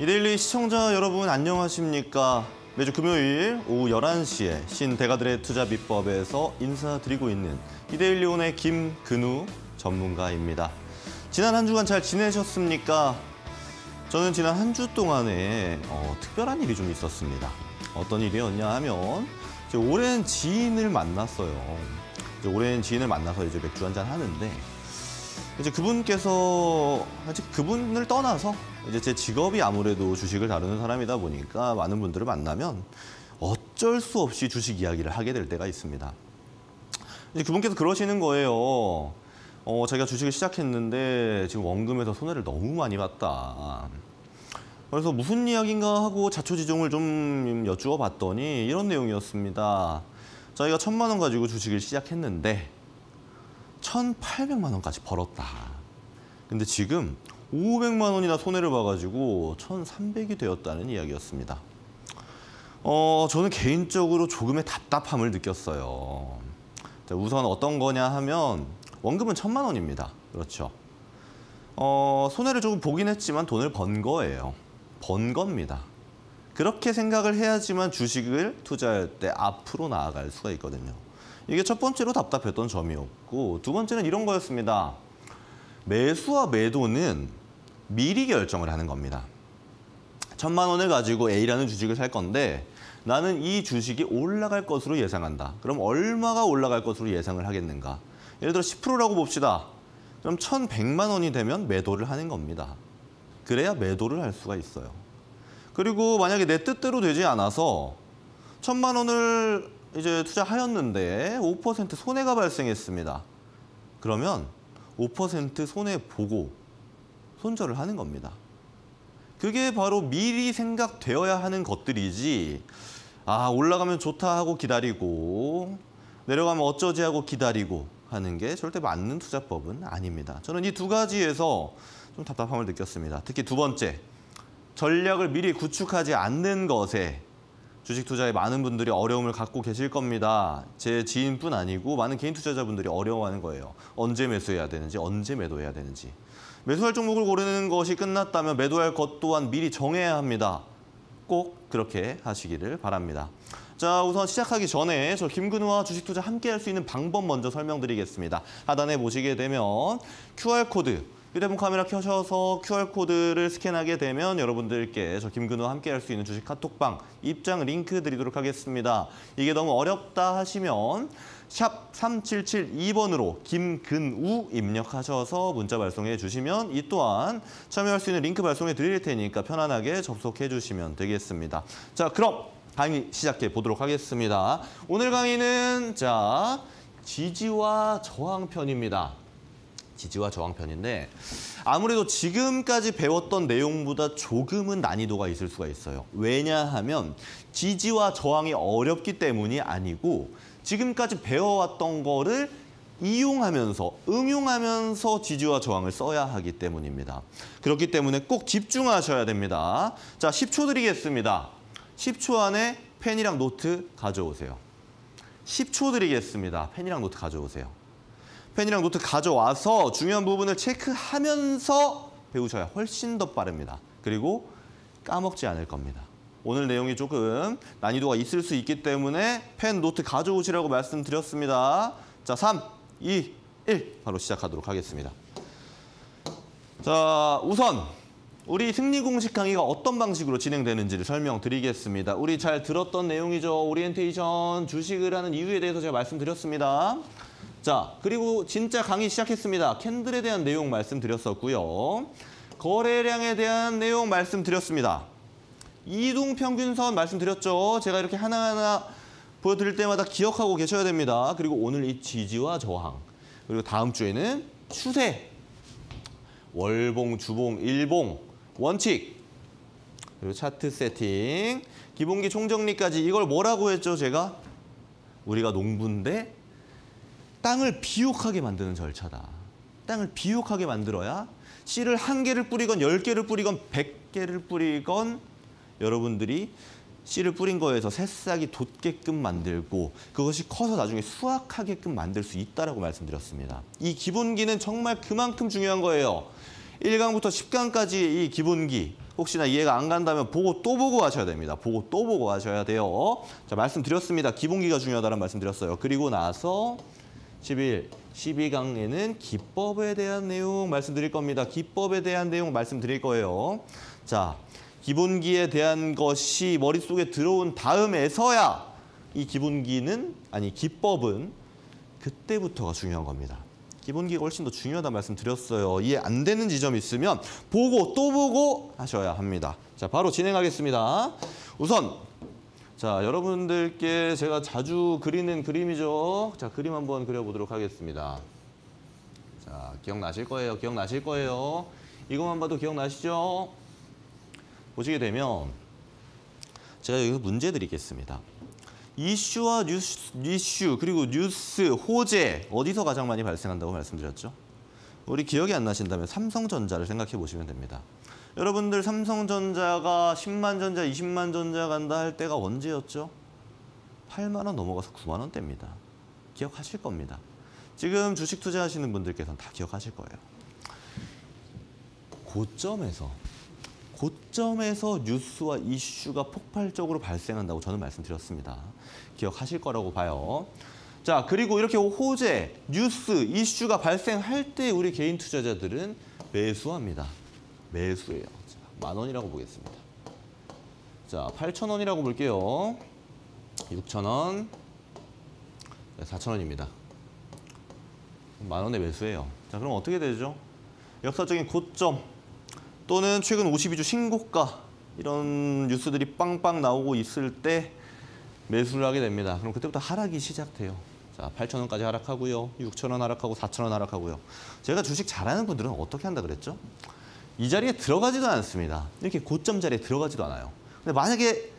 이데일리 시청자 여러분 안녕하십니까? 매주 금요일 오후 11시에 신대가들의 투자 비법에서 인사드리고 있는 이데일리 온의 김근우 전문가입니다. 지난 한 주간 잘 지내셨습니까? 저는 지난 한 주 동안에 어, 특별한 일이 좀 있었습니다. 어떤 일이었냐 하면 오랜 지인을 만났어요. 오랜 지인을 만나서 이제 맥주 한잔 하는데 이제 그분께서 아직 그분을 떠나서 이제 제 직업이 아무래도 주식을 다루는 사람이다 보니까 많은 분들을 만나면 어쩔 수 없이 주식 이야기를 하게 될 때가 있습니다. 이제 그분께서 그러시는 거예요. 어, 자기가 주식을 시작했는데 지금 원금에서 손해를 너무 많이 봤다. 그래서 무슨 이야기인가 하고 자초지종을 좀 여쭈어 봤더니 이런 내용이었습니다. 자기가 천만 원 가지고 주식을 시작했는데 1,800만 원까지 벌었다. 근데 지금 500만 원이나 손해를 봐가지고 1,300이 되었다는 이야기였습니다. 어, 저는 개인적으로 조금의 답답함을 느꼈어요. 자, 우선 어떤 거냐 하면 원금은 천만 원입니다. 그렇죠. 어, 손해를 조금 보긴 했지만 돈을 번 거예요. 번 겁니다. 그렇게 생각을 해야지만 주식을 투자할 때 앞으로 나아갈 수가 있거든요. 이게 첫 번째로 답답했던 점이었고 두 번째는 이런 거였습니다. 매수와 매도는 미리 결정을 하는 겁니다. 천만 원을 가지고 A라는 주식을 살 건데 나는 이 주식이 올라갈 것으로 예상한다. 그럼 얼마가 올라갈 것으로 예상을 하겠는가? 예를 들어 10%라고 봅시다. 그럼 1,100만 원이 되면 매도를 하는 겁니다. 그래야 매도를 할 수가 있어요. 그리고 만약에 내 뜻대로 되지 않아서 천만 원을 이제 투자하였는데 5% 손해가 발생했습니다. 그러면 5% 손해 보고 손절을 하는 겁니다. 그게 바로 미리 생각되어야 하는 것들이지 아 올라가면 좋다 하고 기다리고 내려가면 어쩌지 하고 기다리고 하는 게 절대 맞는 투자법은 아닙니다. 저는 이 두 가지에서 좀 답답함을 느꼈습니다. 특히 두 번째, 전략을 미리 구축하지 않는 것에 주식 투자에 많은 분들이 어려움을 갖고 계실 겁니다. 제 지인뿐 아니고 많은 개인 투자자분들이 어려워하는 거예요. 언제 매수해야 되는지, 언제 매도해야 되는지. 매수할 종목을 고르는 것이 끝났다면 매도할 것 또한 미리 정해야 합니다. 꼭 그렇게 하시기를 바랍니다. 자, 우선 시작하기 전에 저 김근우와 주식 투자 함께 할 수 있는 방법 먼저 설명드리겠습니다. 하단에 보시게 되면 QR코드 휴대폰 카메라 켜셔서 QR코드를 스캔하게 되면 여러분들께 저 김근우와 함께 할 수 있는 주식 카톡방 입장 링크 드리도록 하겠습니다. 이게 너무 어렵다 하시면 샵 3772번으로 김근우 입력하셔서 문자 발송해 주시면 이 또한 참여할 수 있는 링크 발송해 드릴 테니까 편안하게 접속해 주시면 되겠습니다. 자, 그럼 강의 시작해 보도록 하겠습니다. 오늘 강의는 자 지지와 저항 편입니다. 지지와 저항 편인데 아무래도 지금까지 배웠던 내용보다 조금은 난이도가 있을 수가 있어요. 왜냐하면 지지와 저항이 어렵기 때문이 아니고 지금까지 배워왔던 거를 이용하면서 응용하면서 지지와 저항을 써야 하기 때문입니다. 그렇기 때문에 꼭 집중하셔야 됩니다. 자, 10초 드리겠습니다. 10초 안에 펜이랑 노트 가져오세요. 10초 드리겠습니다. 펜이랑 노트 가져오세요. 펜이랑 노트 가져와서 중요한 부분을 체크하면서 배우셔야 훨씬 더 빠릅니다. 그리고 까먹지 않을 겁니다. 오늘 내용이 조금 난이도가 있을 수 있기 때문에 펜, 노트 가져오시라고 말씀드렸습니다. 자, 3, 2, 1 바로 시작하도록 하겠습니다. 자, 우선 우리 승리 공식 강의가 어떤 방식으로 진행되는지를 설명드리겠습니다. 우리 잘 들었던 내용이죠. 오리엔테이션 주식을 하는 이유에 대해서 제가 말씀드렸습니다. 자, 그리고 진짜 강의 시작했습니다. 캔들에 대한 내용 말씀드렸었고요. 거래량에 대한 내용 말씀드렸습니다. 이동평균선 말씀드렸죠. 제가 이렇게 하나하나 보여드릴 때마다 기억하고 계셔야 됩니다. 그리고 오늘 이 지지와 저항, 그리고 다음 주에는 추세, 월봉, 주봉, 일봉, 원칙, 그리고 차트 세팅, 기본기 총정리까지 이걸 뭐라고 했죠, 제가? 우리가 농부인데 땅을 비옥하게 만드는 절차다. 땅을 비옥하게 만들어야 씨를 한 개를 뿌리건 열 개를 뿌리건 백 개를 뿌리건 여러분들이 씨를 뿌린 거에서 새싹이 돋게끔 만들고 그것이 커서 나중에 수확하게끔 만들 수 있다라고 말씀드렸습니다. 이 기본기는 정말 그만큼 중요한 거예요. 1강부터 10강까지 이 기본기 혹시나 이해가 안 간다면 보고 또 보고 하셔야 됩니다. 보고 또 보고 하셔야 돼요. 자, 말씀드렸습니다. 기본기가 중요하다는 말씀드렸어요. 그리고 나서 11, 12강에는 기법에 대한 내용 말씀드릴 겁니다. 기법에 대한 내용 말씀드릴 거예요. 자, 기본기에 대한 것이 머릿속에 들어온 다음에서야 이 기본기는 아니 기법은 그때부터가 중요한 겁니다. 기본기가 훨씬 더 중요하다 말씀드렸어요. 이해 안 되는 지점이 있으면 보고 또 보고 하셔야 합니다. 자, 바로 진행하겠습니다. 우선 자, 여러분들께 제가 자주 그리는 그림이죠. 자, 그림 한번 그려보도록 하겠습니다. 자, 기억나실 거예요. 기억나실 거예요. 이것만 봐도 기억나시죠? 보시게 되면 제가 여기서 문제 드리겠습니다. 이슈와 뉴스, 이슈 그리고 뉴스, 호재 어디서 가장 많이 발생한다고 말씀드렸죠? 우리 기억이 안 나신다면 삼성전자를 생각해 보시면 됩니다. 여러분들 삼성전자가 10만 전자, 20만 전자 간다 할 때가 언제였죠? 8만 원 넘어가서 9만 원대입니다. 기억하실 겁니다. 지금 주식 투자하시는 분들께서는 다 기억하실 거예요. 고점에서 고점에서 뉴스와 이슈가 폭발적으로 발생한다고 저는 말씀드렸습니다. 기억하실 거라고 봐요. 자, 그리고 이렇게 호재, 뉴스, 이슈가 발생할 때 우리 개인 투자자들은 매수합니다. 매수예요. 자, 만 원이라고 보겠습니다. 자, 8천 원이라고 볼게요. 6천 원, 4천 원입니다. 만 원에 매수해요. 자, 그럼 어떻게 되죠? 역사적인 고점 또는 최근 52주 신고가 이런 뉴스들이 빵빵 나오고 있을 때 매수를 하게 됩니다. 그럼 그때부터 하락이 시작돼요. 자, 8천 원까지 하락하고요. 6천 원 하락하고 4천 원 하락하고요. 제가 주식 잘하는 분들은 어떻게 한다 그랬죠? 이 자리에 들어가지도 않습니다. 이렇게 고점 자리에 들어가지도 않아요. 근데 만약에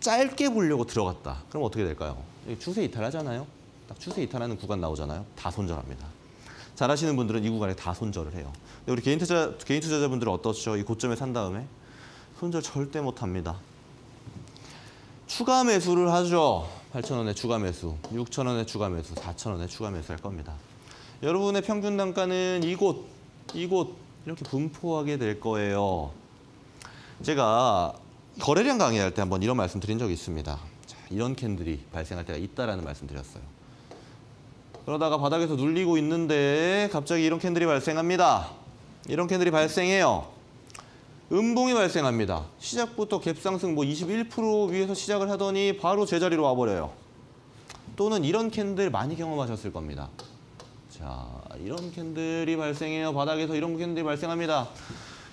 짧게 보려고 들어갔다. 그럼 어떻게 될까요? 추세 이탈하잖아요. 딱 추세 이탈하는 구간 나오잖아요. 다 손절합니다. 잘하시는 분들은 이 구간에 다 손절을 해요. 근데 우리 개인 투자 개인 투자자분들은 어떻죠? 이 고점에 산 다음에 손절 절대 못 합니다. 추가 매수를 하죠. 8,000원에 추가 매수, 6,000원에 추가 매수, 4,000원에 추가 매수할 겁니다. 여러분의 평균 단가는 이곳, 이곳 이렇게 분포하게 될 거예요. 제가 거래량 강의할 때 한번 이런 말씀 드린 적이 있습니다. 자, 이런 캔들이 발생할 때가 있다라는 말씀 드렸어요. 그러다가 바닥에서 눌리고 있는데 갑자기 이런 캔들이 발생합니다. 이런 캔들이 발생해요. 음봉이 발생합니다. 시작부터 갭상승 뭐 21% 위에서 시작을 하더니 바로 제자리로 와버려요. 또는 이런 캔들 많이 경험하셨을 겁니다. 자, 이런 캔들이 발생해요. 바닥에서 이런 캔들이 발생합니다.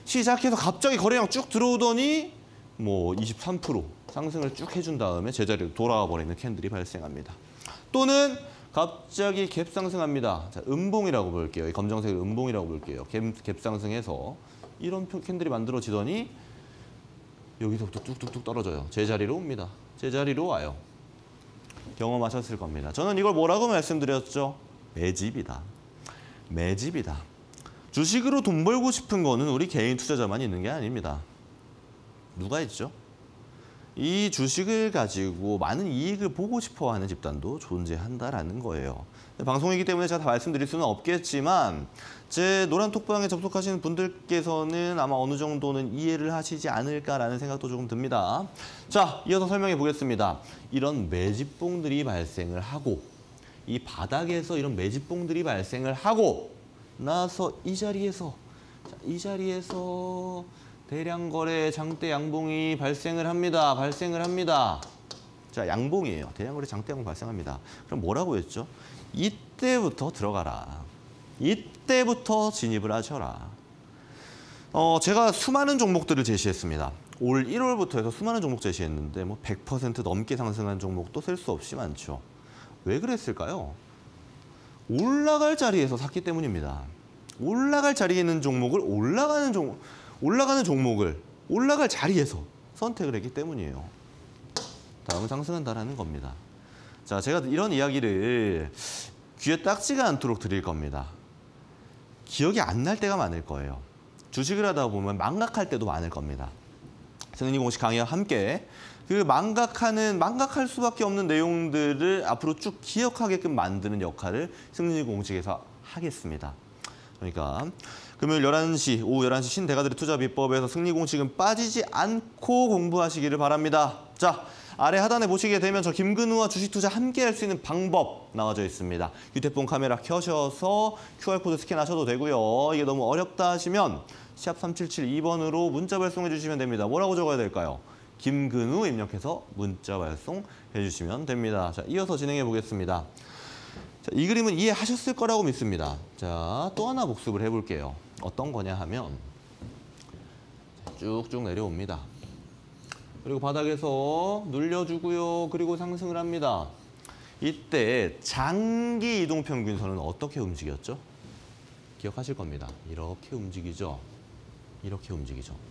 시작해서 갑자기 거래량 쭉 들어오더니 뭐 23% 상승을 쭉 해준 다음에 제자리로 돌아와 버리는 캔들이 발생합니다. 또는 갑자기 갭 상승합니다. 자, 음봉이라고 볼게요. 이 검정색 음봉이라고 볼게요. 갭, 갭 상승해서 이런 캔들이 만들어지더니 여기서부터 뚝뚝뚝 떨어져요. 제자리로 옵니다. 제자리로 와요. 경험하셨을 겁니다. 저는 이걸 뭐라고 말씀드렸죠? 매집이다. 매집이다. 주식으로 돈 벌고 싶은 거는 우리 개인 투자자만 있는 게 아닙니다. 누가 있죠? 이 주식을 가지고 많은 이익을 보고 싶어 하는 집단도 존재한다라는 거예요. 방송이기 때문에 제가 다 말씀드릴 수는 없겠지만 제 노란 톡방에 접속하시는 분들께서는 아마 어느 정도는 이해를 하시지 않을까라는 생각도 조금 듭니다. 자, 이어서 설명해 보겠습니다. 이런 매집봉들이 발생을 하고 이 바닥에서 이런 매집봉들이 발생을 하고 나서 이 자리에서 자, 이 자리에서 대량 거래 장대 양봉이 발생을 합니다. 발생을 합니다. 자, 양봉이에요. 대량 거래 장대 양봉 발생합니다. 그럼 뭐라고 했죠? 이때부터 들어가라. 이때부터 진입을 하셔라. 어, 제가 수많은 종목들을 제시했습니다. 올 1월부터 해서 수많은 종목 제시했는데 뭐 100% 넘게 상승한 종목도 셀 수 없이 많죠. 왜 그랬을까요? 올라갈 자리에서 샀기 때문입니다. 올라갈 자리에 있는 종목을 올라가는 종목 올라가는 종목을 올라갈 자리에서 선택을 했기 때문이에요. 다음은 상승한다라는 겁니다. 자, 제가 이런 이야기를 귀에 딱지가 않도록 드릴 겁니다. 기억이 안 날 때가 많을 거예요. 주식을 하다 보면 망각할 때도 많을 겁니다. 승리 공식 강의와 함께 그 망각하는 망각할 수밖에 없는 내용들을 앞으로 쭉 기억하게끔 만드는 역할을 승리 공식에서 하겠습니다. 그러니까 금요일 11시, 오후 11시 신대가들의 투자 비법에서 승리 공식은 빠지지 않고 공부하시기를 바랍니다. 자, 아래 하단에 보시게 되면 저 김근우와 주식 투자 함께 할 수 있는 방법 나와져 있습니다. 휴대폰 카메라 켜셔서 QR코드 스캔하셔도 되고요. 이게 너무 어렵다 하시면 샵 3772번으로 문자 발송해 주시면 됩니다. 뭐라고 적어야 될까요? 김근우 입력해서 문자 발송해 주시면 됩니다. 자, 이어서 진행해 보겠습니다. 자, 이 그림은 이해하셨을 거라고 믿습니다. 자, 또 하나 복습을 해볼게요. 어떤 거냐 하면 쭉쭉 내려옵니다. 그리고 바닥에서 눌려주고요. 그리고 상승을 합니다. 이때 장기 이동 평균선은 어떻게 움직였죠? 기억하실 겁니다. 이렇게 움직이죠. 이렇게 움직이죠.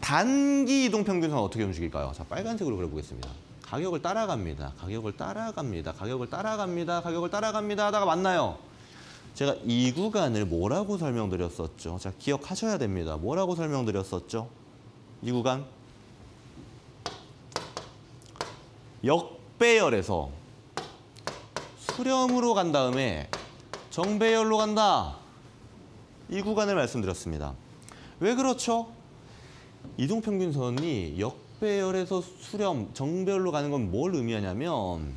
단기 이동 평균선은 어떻게 움직일까요? 자, 빨간색으로 그려보겠습니다. 가격을 따라갑니다. 가격을 따라갑니다. 가격을 따라갑니다. 가격을 따라갑니다. 하다가 맞나요? 제가 이 구간을 뭐라고 설명드렸었죠? 자, 기억하셔야 됩니다. 뭐라고 설명드렸었죠? 이 구간 역배열에서 수렴으로 간 다음에 정배열로 간다. 이 구간을 말씀드렸습니다. 왜 그렇죠? 이동평균선이 역배열에서 수렴, 정배열로 가는 건 뭘 의미하냐면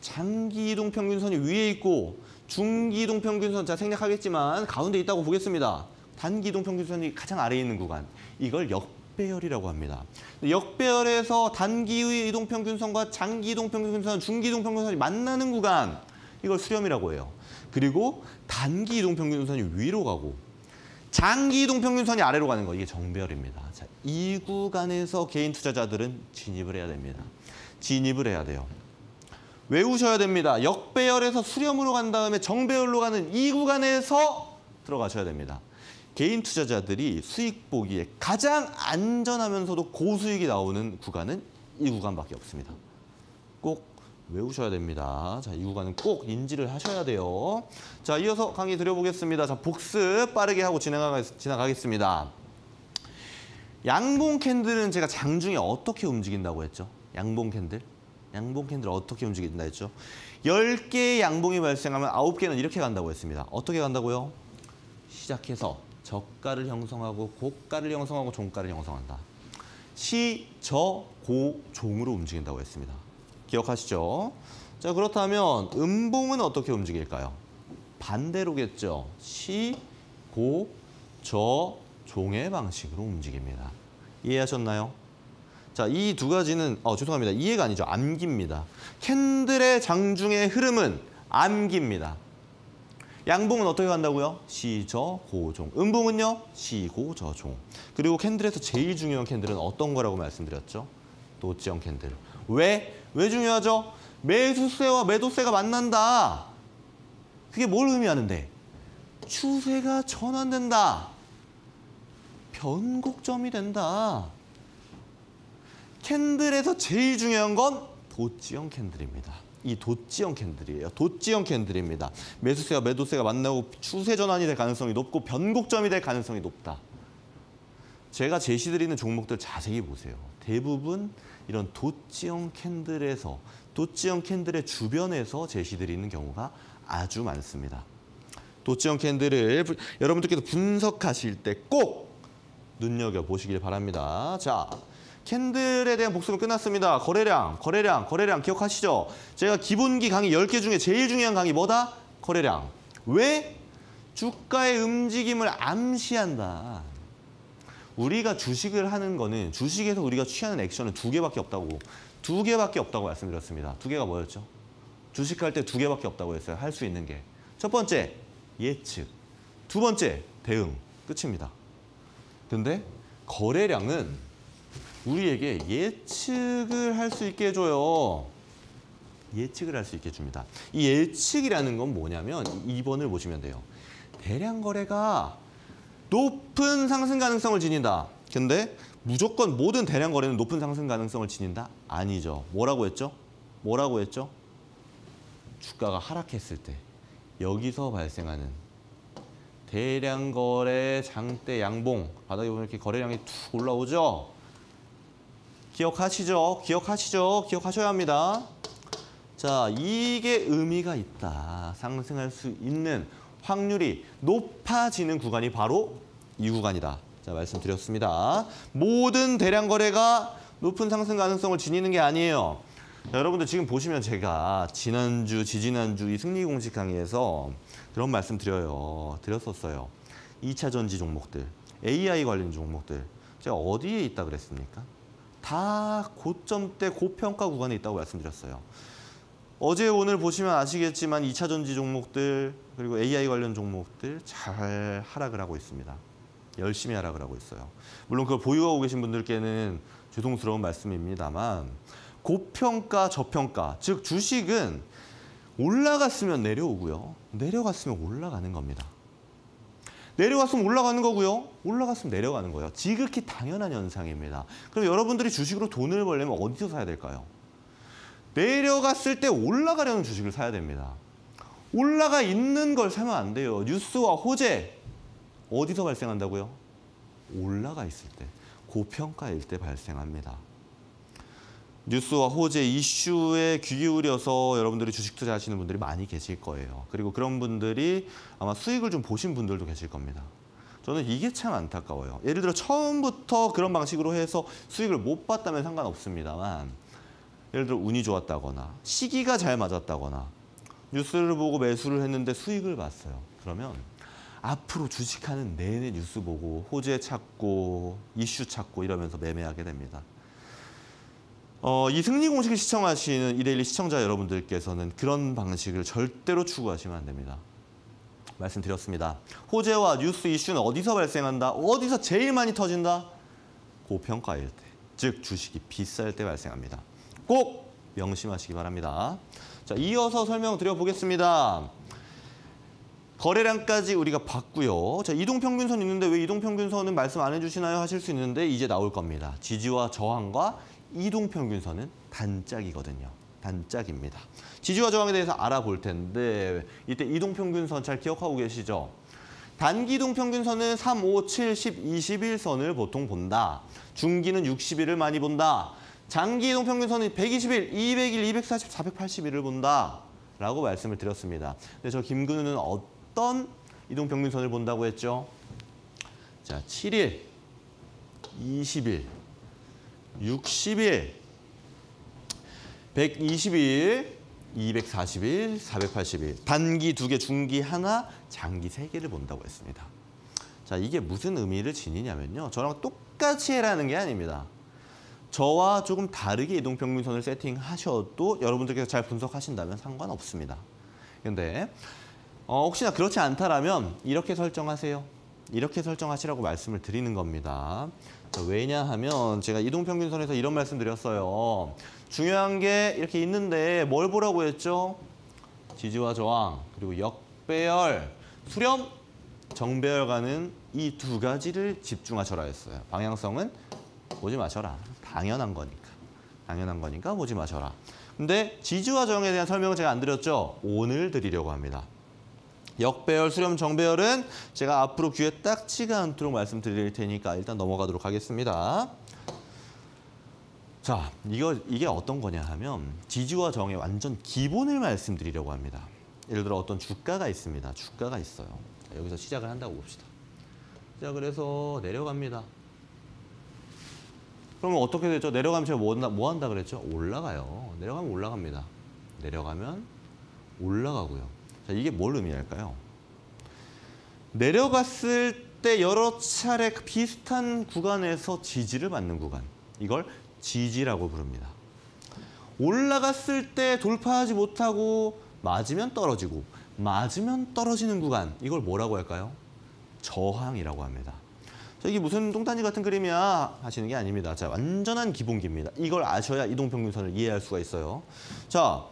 장기 이동평균선이 위에 있고 중기 이동평균선 자 생략하겠지만 가운데 있다고 보겠습니다. 단기 이동평균선이 가장 아래에 있는 구간. 이걸 역배열이라고 합니다. 역배열에서 단기 이동평균선과 장기 이동평균선, 중기 이동평균선이 만나는 구간. 이걸 수렴이라고 해요. 그리고 단기 이동평균선이 위로 가고 장기 이동평균선이 아래로 가는 거 이게 정배열입니다. 자, 이 구간에서 개인 투자자들은 진입을 해야 됩니다. 진입을 해야 돼요. 외우셔야 됩니다. 역배열에서 수렴으로 간 다음에 정배열로 가는 이 구간에서 들어가셔야 됩니다. 개인 투자자들이 수익 보기에 가장 안전하면서도 고수익이 나오는 구간은 이 구간밖에 없습니다. 꼭 외우셔야 됩니다. 자, 이 구간은 꼭 인지를 하셔야 돼요. 자, 이어서 강의 드려보겠습니다. 자, 복습 빠르게 하고 지나가, 지나가겠습니다. 양봉 캔들은 제가 장중에 어떻게 움직인다고 했죠? 양봉 캔들? 양봉 캔들 어떻게 움직인다 했죠? 10개의 양봉이 발생하면 9개는 이렇게 간다고 했습니다. 어떻게 간다고요? 시작해서 저가를 형성하고 고가를 형성하고 종가를 형성한다. 시, 저, 고, 종으로 움직인다고 했습니다. 기억하시죠? 자 그렇다면 음봉은 어떻게 움직일까요? 반대로겠죠. 시, 고, 저, 종의 방식으로 움직입니다. 이해하셨나요? 자, 이 두 가지는 어, 죄송합니다. 이해가 아니죠. 암기입니다. 캔들의 장중의 흐름은 암기입니다. 양봉은 어떻게 간다고요? 시, 저, 고, 종. 음봉은요? 시, 고, 저, 종. 그리고 캔들에서 제일 중요한 캔들은 어떤 거라고 말씀드렸죠? 도지형 캔들. 왜? 왜 중요하죠? 매수세와 매도세가 만난다. 그게 뭘 의미하는데? 추세가 전환된다. 변곡점이 된다. 캔들에서 제일 중요한 건 도지형 캔들입니다. 이 도지형 캔들이에요. 도지형 캔들입니다. 매수세와 매도세가 만나고 추세 전환이 될 가능성이 높고 변곡점이 될 가능성이 높다. 제가 제시드리는 종목들 자세히 보세요. 대부분 이런 도지형 캔들에서 도지형 캔들의 주변에서 제시드리는 경우가 아주 많습니다. 도지형 캔들을 여러분들께서 분석하실 때 꼭 눈여겨보시길 바랍니다. 자, 캔들에 대한 복습은 끝났습니다. 거래량, 거래량, 거래량 기억하시죠? 제가 기본기 강의 10개 중에 제일 중요한 강의 뭐다? 거래량. 왜? 주가의 움직임을 암시한다. 우리가 주식을 하는 거는 주식에서 우리가 취하는 액션은 두 개밖에 없다고 두 개밖에 없다고 말씀드렸습니다. 두 개가 뭐였죠? 주식할 때 두 개밖에 없다고 했어요. 할 수 있는 게. 첫 번째, 예측. 두 번째, 대응. 끝입니다. 근데 거래량은 우리에게 예측을 할 수 있게 해줘요. 예측을 할 수 있게 해줍니다. 이 예측이라는 건 뭐냐면 2번을 보시면 돼요. 대량 거래가 높은 상승 가능성을 지닌다. 근데 무조건 모든 대량 거래는 높은 상승 가능성을 지닌다? 아니죠. 뭐라고 했죠? 뭐라고 했죠? 주가가 하락했을 때 여기서 발생하는 대량 거래 장대 양봉 바닥에 보면 이렇게 거래량이 툭 올라오죠? 기억하시죠? 기억하시죠? 기억하셔야 합니다. 자, 이게 의미가 있다. 상승할 수 있는 확률이 높아지는 구간이 바로 이 구간이다. 자, 말씀드렸습니다. 모든 대량 거래가 높은 상승 가능성을 지니는 게 아니에요. 자, 여러분들 지금 보시면 제가 지난주, 지지난주 이 승리 공식 강의에서 그런 말씀 드려요. 드렸었어요. 2차 전지 종목들, AI 관련 종목들. 제가 어디에 있다 그랬습니까? 다 고점대 고평가 구간에 있다고 말씀드렸어요. 어제 오늘 보시면 아시겠지만 2차 전지 종목들 그리고 AI 관련 종목들 잘 하락을 하고 있습니다. 열심히 하락을 하고 있어요. 물론 그걸 보유하고 계신 분들께는 죄송스러운 말씀입니다만 고평가 저평가 즉 주식은 올라갔으면 내려오고요. 내려갔으면 올라가는 겁니다. 내려갔으면 올라가는 거고요. 올라갔으면 내려가는 거예요. 지극히 당연한 현상입니다. 그럼 여러분들이 주식으로 돈을 벌려면 어디서 사야 될까요? 내려갔을 때 올라가려는 주식을 사야 됩니다. 올라가 있는 걸 사면 안 돼요. 뉴스와 호재 어디서 발생한다고요? 올라가 있을 때, 고평가일 때 발생합니다. 뉴스와 호재 이슈에 귀 기울여서 여러분들이 주식 투자하시는 분들이 많이 계실 거예요. 그리고 그런 분들이 아마 수익을 좀 보신 분들도 계실 겁니다. 저는 이게 참 안타까워요. 예를 들어 처음부터 그런 방식으로 해서 수익을 못 봤다면 상관없습니다만 예를 들어 운이 좋았다거나 시기가 잘 맞았다거나 뉴스를 보고 매수를 했는데 수익을 봤어요. 그러면 앞으로 주식하는 내내 뉴스 보고 호재 찾고 이슈 찾고 이러면서 매매하게 됩니다. 어, 이 승리 공식을 시청하시는 이데일리 시청자 여러분들께서는 그런 방식을 절대로 추구하시면 안 됩니다. 말씀드렸습니다. 호재와 뉴스 이슈는 어디서 발생한다? 어디서 제일 많이 터진다? 고평가일 때, 즉 주식이 비쌀 때 발생합니다. 꼭 명심하시기 바랍니다. 자, 이어서 설명드려 보겠습니다. 거래량까지 우리가 봤고요. 자, 이동평균선 있는데 왜 이동평균선은 말씀 안 해주시나요? 하실 수 있는데 이제 나올 겁니다. 지지와 저항과 이동평균선은 단짝이거든요. 단짝입니다. 지지와 저항에 대해서 알아볼 텐데 이때 이동평균선 잘 기억하고 계시죠? 단기동 평균선은 3, 5, 7, 10, 21선을 보통 본다. 중기는 60일을 많이 본다. 장기이동 평균선은 120일, 200일, 240, 480일을 본다. 라고 말씀을 드렸습니다. 근데 저 김근우는 어떤 이동 평균선을 본다고 했죠? 자, 7일, 20일, 60일, 120일, 240일, 480일. 단기 두 개, 중기 하나, 장기 세 개를 본다고 했습니다. 자, 이게 무슨 의미를 지니냐면요. 저랑 똑같이 해라는 게 아닙니다. 저와 조금 다르게 이동평균선을 세팅하셔도 여러분들께서 잘 분석하신다면 상관없습니다. 근데 어, 혹시나 그렇지 않다라면 이렇게 설정하세요. 이렇게 설정하시라고 말씀을 드리는 겁니다. 왜냐하면 제가 이동평균선에서 이런 말씀 드렸어요. 중요한 게 이렇게 있는데 뭘 보라고 했죠? 지지와 저항, 그리고 역배열, 수렴, 정배열과는 이 두 가지를 집중하셔라 했어요. 방향성은 보지 마셔라. 당연한 거니까. 당연한 거니까 보지 마셔라. 근데 지지와 저항에 대한 설명을 제가 안 드렸죠? 오늘 드리려고 합니다. 역배열, 수렴, 정배열은 제가 앞으로 귀에 딱지가 않도록 말씀드릴 테니까 일단 넘어가도록 하겠습니다. 자, 이거 이게 어떤 거냐 하면 지지와 정의 완전 기본을 말씀드리려고 합니다. 예를 들어 어떤 주가가 있습니다. 주가가 있어요. 자, 여기서 시작을 한다고 봅시다. 시작을 해서 내려갑니다. 그러면 어떻게 되죠? 내려가면 제가 뭐, 뭐 한다 그랬죠? 올라가요. 내려가면 올라갑니다. 내려가면 올라가고요. 자, 이게 뭘 의미할까요? 내려갔을 때 여러 차례 비슷한 구간에서 지지를 받는 구간. 이걸 지지라고 부릅니다. 올라갔을 때 돌파하지 못하고 맞으면 떨어지고 맞으면 떨어지는 구간. 이걸 뭐라고 할까요? 저항이라고 합니다. 자, 이게 무슨 똥단지 같은 그림이야 하시는 게 아닙니다. 자, 완전한 기본기입니다. 이걸 아셔야 이동평균선을 이해할 수가 있어요. 자,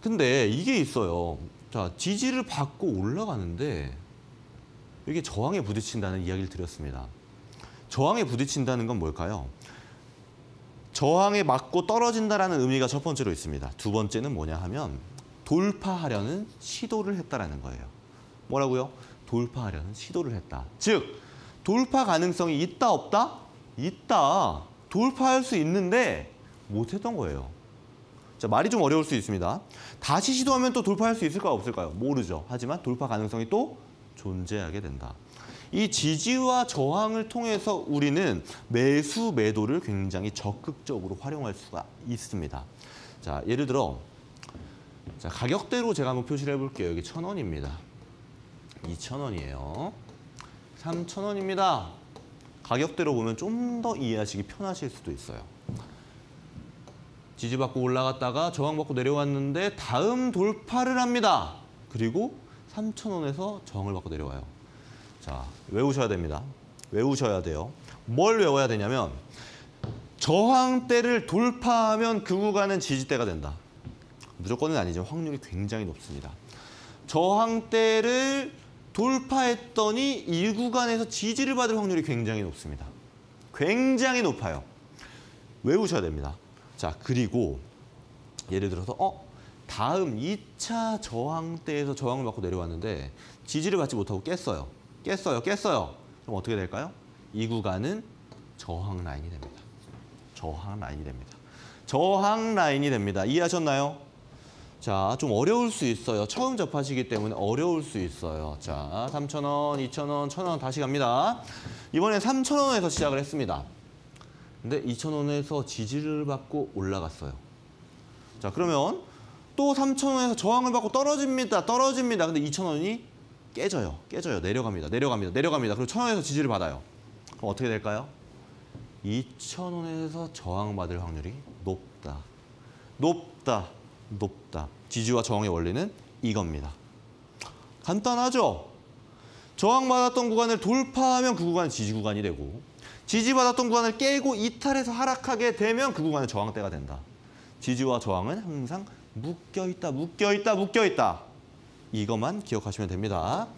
근데 이게 있어요. 자, 지지를 받고 올라가는데 이게 저항에 부딪힌다는 이야기를 드렸습니다. 저항에 부딪힌다는 건 뭘까요? 저항에 맞고 떨어진다라는 의미가 첫 번째로 있습니다. 두 번째는 뭐냐 하면 돌파하려는 시도를 했다라는 거예요. 뭐라고요? 돌파하려는 시도를 했다. 즉 돌파 가능성이 있다 없다? 있다. 돌파할 수 있는데 못했던 거예요. 자, 말이 좀 어려울 수 있습니다. 다시 시도하면 또 돌파할 수 있을까요? 없을까요? 모르죠. 하지만 돌파 가능성이 또 존재하게 된다. 이 지지와 저항을 통해서 우리는 매수 매도를 굉장히 적극적으로 활용할 수가 있습니다. 자, 예를 들어 자, 가격대로 제가 한번 표시를 해 볼게요. 여기 천 원입니다. 2천 원이에요. 3천 원입니다. 가격대로 보면 좀 더 이해하시기 편하실 수도 있어요. 지지받고 올라갔다가 저항받고 내려왔는데 다음 돌파를 합니다. 그리고 3,000원에서 저항을 받고 내려와요. 자, 외우셔야 됩니다. 외우셔야 돼요. 뭘 외워야 되냐면 저항대를 돌파하면 그 구간은 지지대가 된다. 무조건은 아니지만 확률이 굉장히 높습니다. 저항대를 돌파했더니 이 구간에서 지지를 받을 확률이 굉장히 높습니다. 굉장히 높아요. 외우셔야 됩니다. 자, 그리고 예를 들어서 어 다음 2차 저항대에서 저항을 받고 내려왔는데 지지를 받지 못하고 깼어요. 깼어요. 깼어요. 그럼 어떻게 될까요? 이 구간은 저항 라인이 됩니다. 저항 라인이 됩니다. 저항 라인이 됩니다. 이해하셨나요? 자, 좀 어려울 수 있어요. 처음 접하시기 때문에 어려울 수 있어요. 자, 3,000원, 2,000원, 1,000원 다시 갑니다. 이번엔 3,000원에서 시작을 했습니다. 근데 2,000원에서 지지를 받고 올라갔어요. 자, 그러면 또 3,000원에서 저항을 받고 떨어집니다. 떨어집니다. 근데 2,000원이 깨져요. 깨져요. 내려갑니다. 내려갑니다. 내려갑니다. 그리고 1,000원에서 지지를 받아요. 그럼 어떻게 될까요? 2,000원에서 저항받을 확률이 높다. 높다. 높다. 지지와 저항의 원리는 이겁니다. 간단하죠? 저항받았던 구간을 돌파하면 그 구간은 지지 구간이 되고 지지받았던 구간을 깨고 이탈해서 하락하게 되면 그 구간은 저항대가 된다. 지지와 저항은 항상 묶여있다, 묶여있다, 묶여있다. 이것만 기억하시면 됩니다.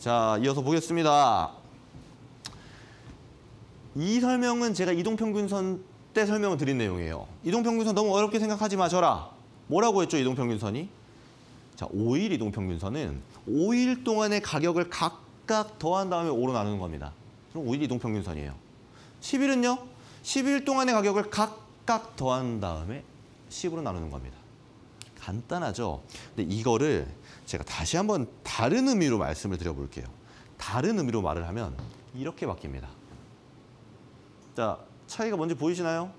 자, 이어서 보겠습니다. 이 설명은 제가 이동평균선 때 설명을 드린 내용이에요. 이동평균선 너무 어렵게 생각하지 마셔라. 뭐라고 했죠, 이동평균선이? 자, 5일 이동평균선은 5일 동안의 가격을 각각 더한 다음에 5로 나누는 겁니다. 그럼 5일 이동평균선이에요. 10일은요? 10일 동안의 가격을 각각 더한 다음에 10으로 나누는 겁니다. 간단하죠? 근데 이거를 제가 다시 한번 다른 의미로 말씀을 드려볼게요. 다른 의미로 말을 하면 이렇게 바뀝니다. 자, 차이가 뭔지 보이시나요?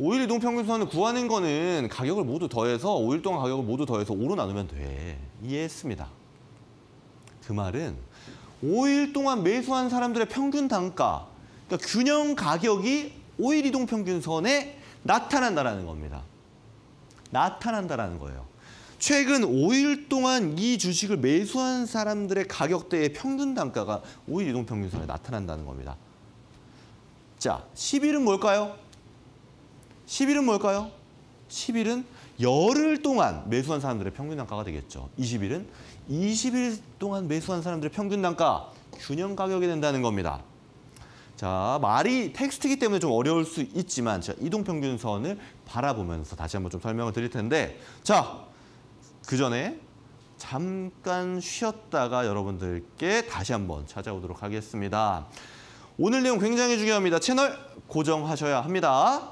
5일 이동 평균선을 구하는 거는 가격을 모두 더해서 5일 동안 가격을 모두 더해서 5로 나누면 돼. 이해했습니다. 그 말은 5일 동안 매수한 사람들의 평균 단가, 그러니까 균형 가격이 5일 이동 평균선에 나타난다라는 겁니다. 나타난다라는 거예요. 최근 5일 동안 이 주식을 매수한 사람들의 가격대의 평균 단가가 5일 이동 평균선에 나타난다는 겁니다. 자, 10일은 뭘까요? 10일은 뭘까요? 10일은 열흘 동안 매수한 사람들의 평균 단가가 되겠죠. 20일은 20일 동안 매수한 사람들의 평균 단가, 균형 가격이 된다는 겁니다. 자, 말이 텍스트이기 때문에 좀 어려울 수 있지만 제가 이동평균선을 바라보면서 다시 한번 좀 설명을 드릴 텐데 자, 그 전에 잠깐 쉬었다가 여러분들께 다시 한번 찾아오도록 하겠습니다. 오늘 내용 굉장히 중요합니다. 채널 고정하셔야 합니다.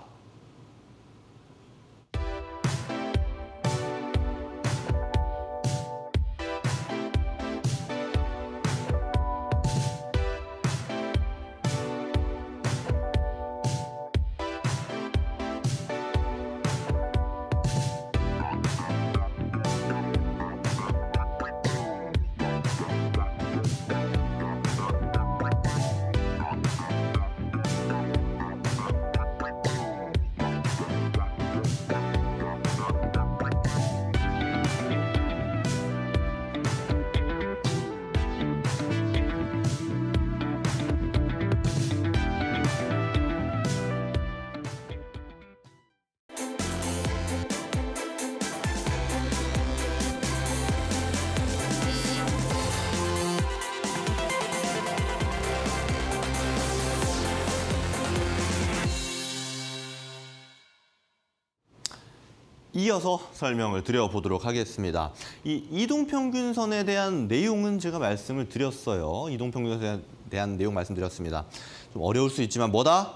설명을 드려보도록 하겠습니다. 이 이동평균선에 대한 내용은 제가 말씀을 드렸어요. 이동평균선에 대한 내용 말씀드렸습니다. 좀 어려울 수 있지만 뭐다?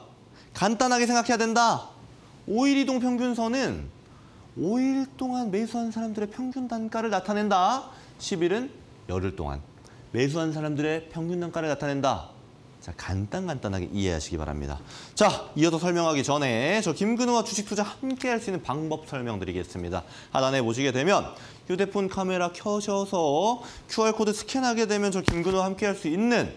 간단하게 생각해야 된다. 5일 이동평균선은 5일 동안 매수한 사람들의 평균 단가를 나타낸다. 10일은 열흘 동안 매수한 사람들의 평균 단가를 나타낸다. 자, 간단 간단하게 이해하시기 바랍니다. 자, 이어서 설명하기 전에 저 김근우와 주식 투자 함께 할 수 있는 방법 설명드리겠습니다. 하단에 보시게 되면 휴대폰 카메라 켜셔서 QR코드 스캔하게 되면 저 김근우와 함께 할 수 있는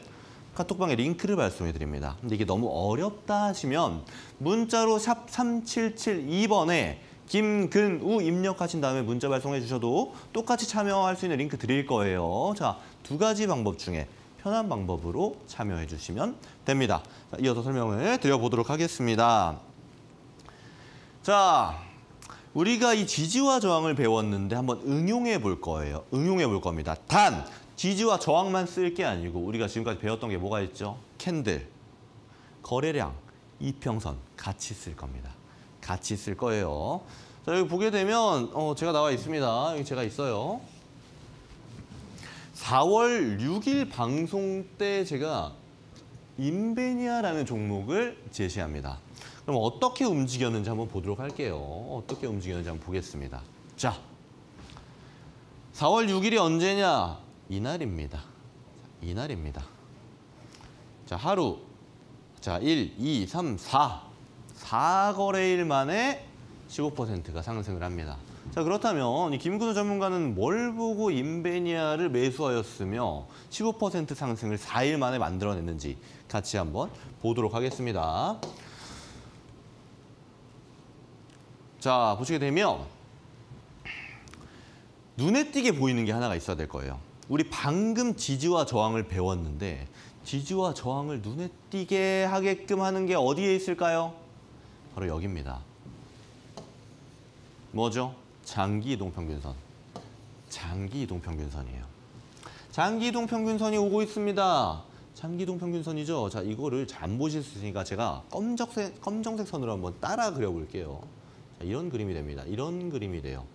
카톡방에 링크를 발송해 드립니다. 근데 이게 너무 어렵다 하시면 문자로 샵 3772번에 김근우 입력하신 다음에 문자 발송해 주셔도 똑같이 참여할 수 있는 링크 드릴 거예요. 자, 두 가지 방법 중에 편한 방법으로 참여해 주시면 됩니다. 자, 이어서 설명을 드려보도록 하겠습니다. 자, 우리가 이 지지와 저항을 배웠는데 한번 응용해 볼 거예요. 응용해 볼 겁니다. 단, 지지와 저항만 쓸 게 아니고 우리가 지금까지 배웠던 게 뭐가 있죠? 캔들, 거래량, 이평선 같이 쓸 겁니다. 같이 쓸 거예요. 자, 여기 보게 되면 어, 제가 나와 있습니다. 여기 제가 있어요. 4월 6일 방송 때 제가 인베니아라는 종목을 제시합니다. 그럼 어떻게 움직였는지 한번 보도록 할게요. 어떻게 움직였는지 한번 보겠습니다. 자, 4월 6일이 언제냐? 이날입니다. 이날입니다. 자, 하루. 자, 1, 2, 3, 4. 4거래일 만에 15%가 상승을 합니다. 자 그렇다면 이 김근우 전문가는 뭘 보고 인베니아를 매수하였으며 15% 상승을 4일 만에 만들어냈는지 같이 한번 보도록 하겠습니다. 자 보시게 되면 눈에 띄게 보이는 게 하나가 있어야 될 거예요. 우리 방금 지지와 저항을 배웠는데 지지와 저항을 눈에 띄게 하게끔 하는 게 어디에 있을까요? 바로 여기입니다. 뭐죠? 장기 이동 평균선. 장기 이동 평균선이에요. 장기 이동 평균선이 오고 있습니다. 장기 이동 평균선이죠. 자, 이거를 잘안 보실 수 있으니까 제가 검정색, 검정색 선으로 한번 따라 그려볼게요. 자, 이런 그림이 됩니다. 이런 그림이 돼요.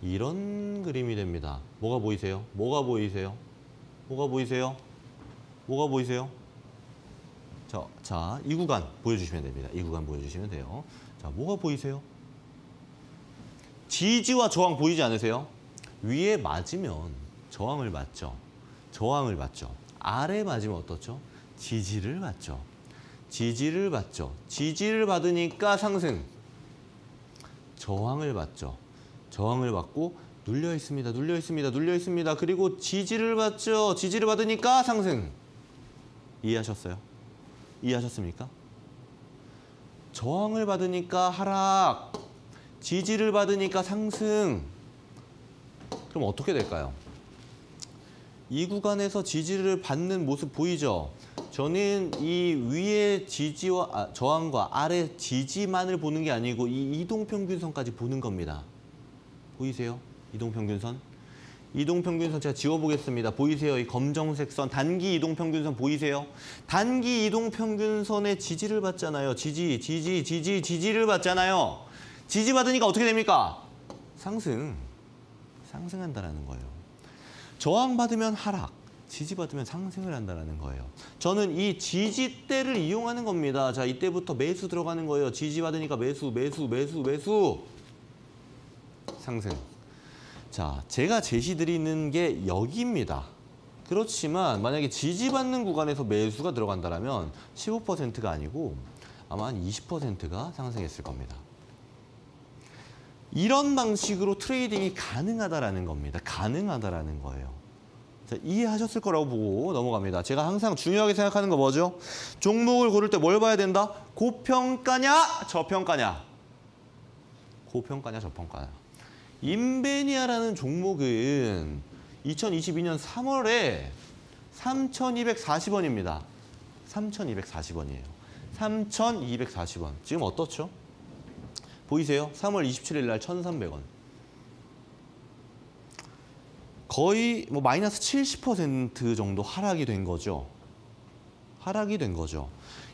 이런 그림이 됩니다. 뭐가 보이세요? 뭐가 보이세요? 뭐가 보이세요? 뭐가 보이세요? 자, 자, 이 구간 보여주시면 됩니다. 이 구간 보여주시면 돼요. 자, 뭐가 보이세요? 지지와 저항 보이지 않으세요? 위에 맞으면 저항을 맞죠. 저항을 받죠. 아래 맞으면 어떻죠? 지지를 받죠. 지지를 받죠. 지지를 받으니까 상승. 저항을 받죠. 저항을 받고 눌려 있습니다. 눌려 있습니다. 눌려 있습니다. 그리고 지지를 받죠. 지지를 받으니까 상승. 이해하셨어요? 이해하셨습니까? 저항을 받으니까 하락. 지지를 받으니까 상승. 그럼 어떻게 될까요? 이 구간에서 지지를 받는 모습 보이죠? 저는 이 위에 지지와 아, 저항과 아래 지지만을 보는 게 아니고 이 이동평균선까지 보는 겁니다. 보이세요? 이동평균선? 이동평균선 제가 지워보겠습니다. 보이세요? 이 검정색 선 단기 이동평균선 보이세요? 단기 이동평균선에 지지를 받잖아요. 지지, 지지, 지지, 지지를 받잖아요. 지지받으니까 어떻게 됩니까? 상승. 상승한다는 거예요. 저항받으면 하락, 지지받으면 상승을 한다는 거예요. 저는 이 지지대를 이용하는 겁니다. 자, 이때부터 매수 들어가는 거예요. 지지받으니까 매수, 매수, 매수, 매수. 상승. 자, 제가 제시드리는 게 여기입니다. 그렇지만 만약에 지지받는 구간에서 매수가 들어간다면 15%가 아니고 아마 한 20%가 상승했을 겁니다. 이런 방식으로 트레이딩이 가능하다라는 겁니다. 가능하다라는 거예요. 자, 이해하셨을 거라고 보고 넘어갑니다. 제가 항상 중요하게 생각하는 거 뭐죠? 종목을 고를 때 뭘 봐야 된다? 고평가냐, 저평가냐? 고평가냐, 저평가냐? 인베니아라는 종목은 2022년 3월에 3,240원입니다. 3,240원이에요. 3,240원. 지금 어떻죠? 보이세요? 3월 27일 날 1,300원. 거의 뭐 마이너스 70% 정도 하락이 된 거죠. 하락이 된 거죠.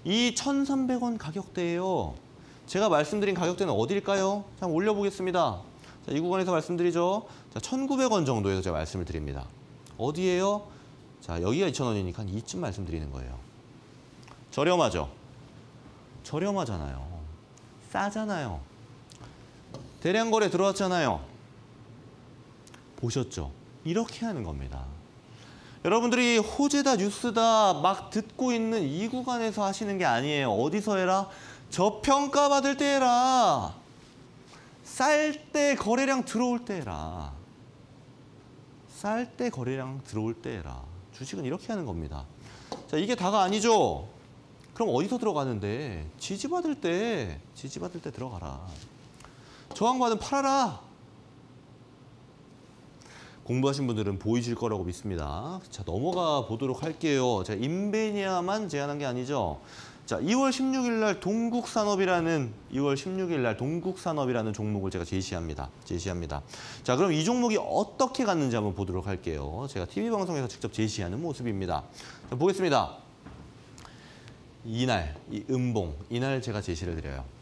이 1,300원 가격대예요. 제가 말씀드린 가격대는 어딜까요? 자, 올려보겠습니다. 자, 이 구간에서 말씀드리죠. 자, 1,900원 정도에서 제가 말씀을 드립니다. 어디예요? 자, 여기가 2,000원이니까 한 이쯤 말씀드리는 거예요. 저렴하죠? 저렴하잖아요. 싸잖아요. 대량 거래 들어왔잖아요. 보셨죠? 이렇게 하는 겁니다. 여러분들이 호재다 뉴스다 막 듣고 있는 이 구간에서 하시는 게 아니에요. 어디서 해라? 저평가 받을 때 해라. 쌀 때 거래량 들어올 때 해라. 쌀 때 거래량 들어올 때 해라. 주식은 이렇게 하는 겁니다. 자, 이게 다가 아니죠? 그럼 어디서 들어가는데? 지지받을 때, 지지받을 때 들어가라. 저항받은 팔아라. 공부하신 분들은 보이실 거라고 믿습니다. 자, 넘어가 보도록 할게요. 자, 인베니아만 제안한 게 아니죠. 자, 2월 16일 날 동국산업이라는 2월 16일 날 동국산업이라는 종목을 제가 제시합니다. 제시합니다. 자, 그럼 이 종목이 어떻게 갔는지 한번 보도록 할게요. 제가 TV 방송에서 직접 제시하는 모습입니다. 자, 보겠습니다. 이날, 이 음봉, 이날 제가 제시를 드려요.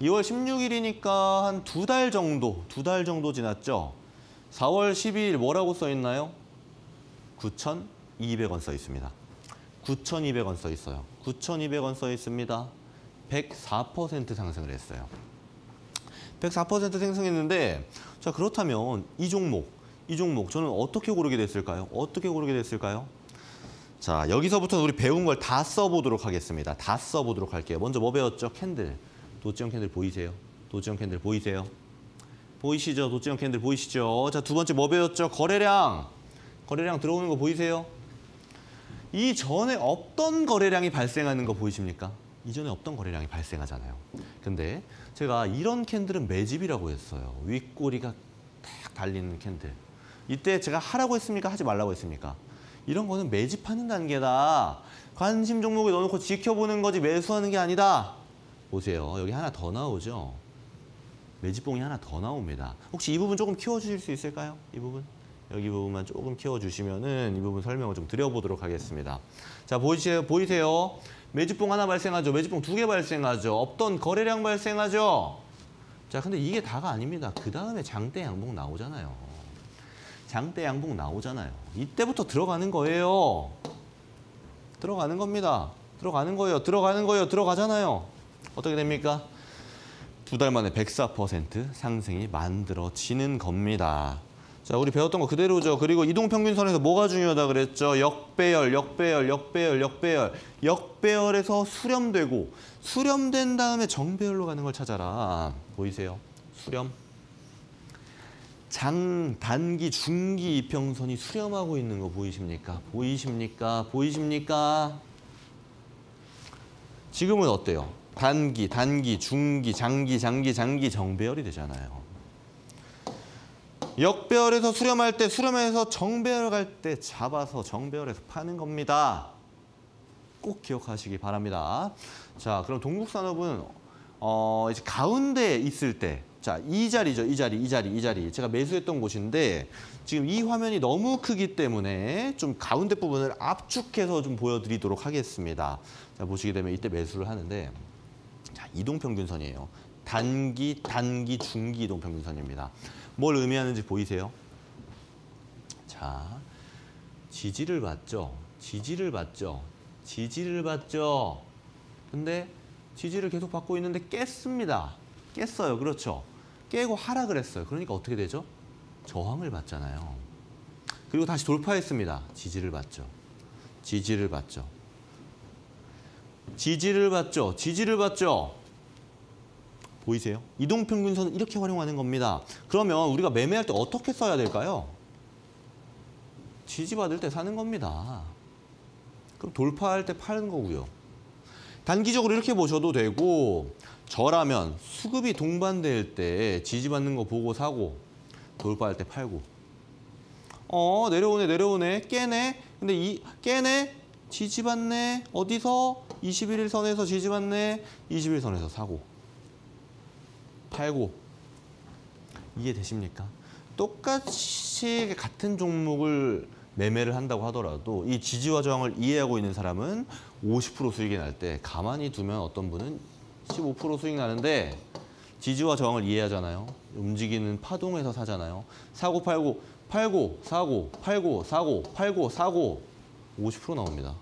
2월 16일이니까 한 두 달 정도, 두 달 정도 지났죠. 4월 12일 뭐라고 써 있나요? 9,200원 써 있습니다. 9,200원 써 있어요. 9,200원 써 있습니다. 104% 상승을 했어요. 104% 상승했는데 자 그렇다면 이 종목, 이 종목 저는 어떻게 고르게 됐을까요? 어떻게 고르게 됐을까요? 자 여기서부터 우리 배운 걸 다 써보도록 하겠습니다. 다 써보도록 할게요. 먼저 뭐 배웠죠? 캔들. 도지형 캔들 보이세요? 도지형 캔들 보이세요? 보이시죠? 도지형 캔들 보이시죠? 자, 두 번째 뭐 배웠죠? 거래량. 거래량 들어오는 거 보이세요? 이전에 없던 거래량이 발생하는 거 보이십니까? 이전에 없던 거래량이 발생하잖아요. 근데 제가 이런 캔들은 매집이라고 했어요. 윗꼬리가 딱 달리는 캔들. 이때 제가 하라고 했습니까? 하지 말라고 했습니까? 이런 거는 매집하는 단계다. 관심 종목에 넣어놓고 지켜보는 거지 매수하는 게 아니다. 보세요. 여기 하나 더 나오죠. 매집봉이 하나 더 나옵니다. 혹시 이 부분 조금 키워주실 수 있을까요? 이 부분? 여기 부분만 조금 키워주시면은 이 부분 설명을 좀 드려보도록 하겠습니다. 자, 보이세요? 보이세요? 매집봉 하나 발생하죠. 매집봉 두 개 발생하죠. 없던 거래량 발생하죠. 자, 근데 이게 다가 아닙니다. 그 다음에 장대 양봉 나오잖아요. 장대 양봉 나오잖아요. 이때부터 들어가는 거예요. 들어가는 겁니다. 들어가는 거예요. 들어가는 거예요. 들어가잖아요. 어떻게 됩니까? 두 달 만에 104% 상승이 만들어지는 겁니다. 자, 우리 배웠던 거 그대로죠. 그리고 이동평균선에서 뭐가 중요하다 그랬죠? 역배열, 역배열, 역배열, 역배열. 역배열에서 수렴되고 수렴된 다음에 정배열로 가는 걸 찾아라. 보이세요? 수렴. 장, 단기, 중기 이평선이 수렴하고 있는 거 보이십니까? 보이십니까? 보이십니까? 지금은 어때요? 단기, 단기, 중기, 장기, 장기, 장기 정배열이 되잖아요. 역배열에서 수렴할 때, 수렴해서 정배열 갈 때 잡아서 정배열에서 파는 겁니다. 꼭 기억하시기 바랍니다. 자, 그럼 동국산업은 어, 이제 가운데 있을 때, 자, 이 자리죠, 이 자리, 이 자리, 이 자리. 제가 매수했던 곳인데 지금 이 화면이 너무 크기 때문에 좀 가운데 부분을 압축해서 좀 보여드리도록 하겠습니다. 자, 보시게 되면 이때 매수를 하는데 자, 이동평균선이에요. 단기, 단기, 중기 이동평균선입니다. 뭘 의미하는지 보이세요? 자, 지지를 받죠. 지지를 받죠. 지지를 받죠. 근데 지지를 계속 받고 있는데 깼습니다. 깼어요. 그렇죠. 깨고 하락을 했어요. 그러니까 어떻게 되죠? 저항을 받잖아요. 그리고 다시 돌파했습니다. 지지를 받죠. 지지를 받죠. 지지를 받죠. 지지를 받죠. 보이세요? 이동평균선은 이렇게 활용하는 겁니다. 그러면 우리가 매매할 때 어떻게 써야 될까요? 지지받을 때 사는 겁니다. 그럼 돌파할 때 파는 거고요. 단기적으로 이렇게 보셔도 되고 저라면 수급이 동반될 때 지지받는 거 보고 사고 돌파할 때 팔고 어 내려오네 내려오네 깨네 근데 이 깨네 지지받네 어디서 21일 선에서 지지받네 20일 선에서 사고 팔고 이해되십니까? 똑같이 같은 종목을 매매를 한다고 하더라도 이 지지와 저항을 이해하고 있는 사람은 50% 수익이 날 때 가만히 두면 어떤 분은 15% 수익 나는데 지지와 저항을 이해하잖아요. 움직이는 파동에서 사잖아요. 사고 팔고 팔고 사고 팔고 사고 팔고 사고 50% 나옵니다.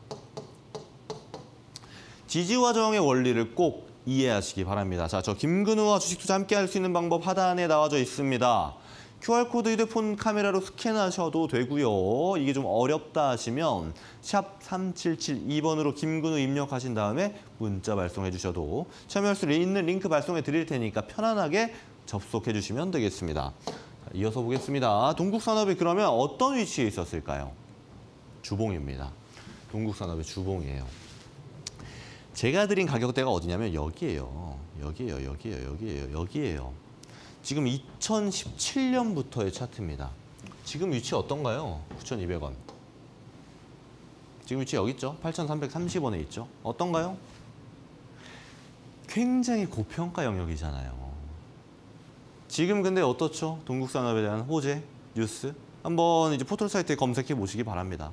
지지와 저항의 원리를 꼭 이해하시기 바랍니다. 자, 저 김근우와 주식 투자 함께 할 수 있는 방법 하단에 나와져 있습니다. QR코드 휴대폰 카메라로 스캔하셔도 되고요. 이게 좀 어렵다 하시면 샵 3772번으로 김근우 입력하신 다음에 문자 발송해 주셔도 참여할 수 있는 링크 발송해 드릴 테니까 편안하게 접속해 주시면 되겠습니다. 이어서 보겠습니다. 동국산업이 그러면 어떤 위치에 있었을까요? 주봉입니다. 동국산업의 주봉이에요. 제가 드린 가격대가 어디냐면 여기에요. 여기에요. 여기에요. 여기에요. 여기에요. 지금 2017년부터의 차트입니다. 지금 위치 어떤가요? 9,200원. 지금 위치 여기 있죠? 8,330원에 있죠? 어떤가요? 굉장히 고평가 영역이잖아요. 지금 근데 어떻죠? 동국산업에 대한 호재, 뉴스? 한번 이제 포털 사이트에 검색해 보시기 바랍니다.